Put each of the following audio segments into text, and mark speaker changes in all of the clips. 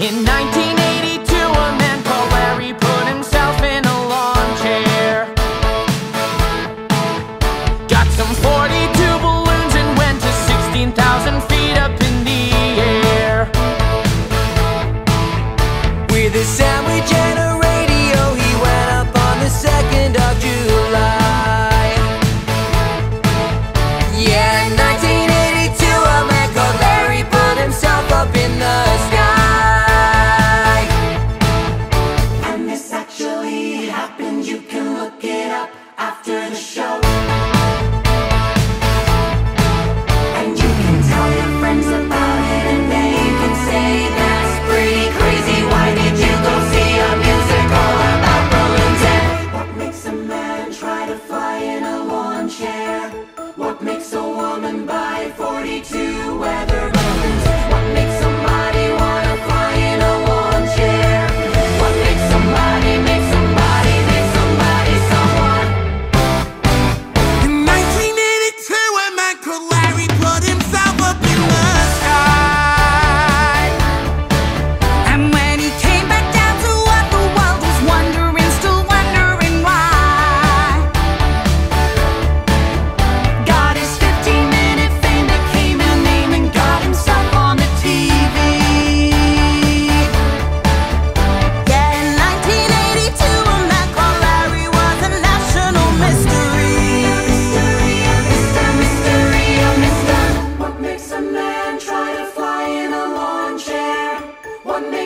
Speaker 1: In 1982, a man called Larry put himself in a lawn chair. Got some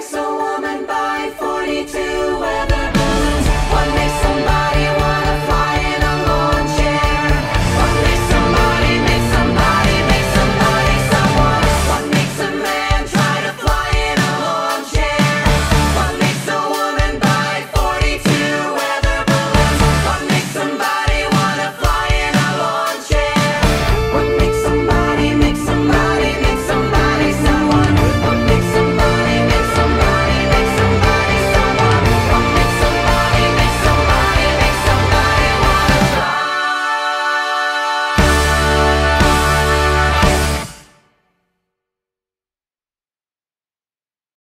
Speaker 2: so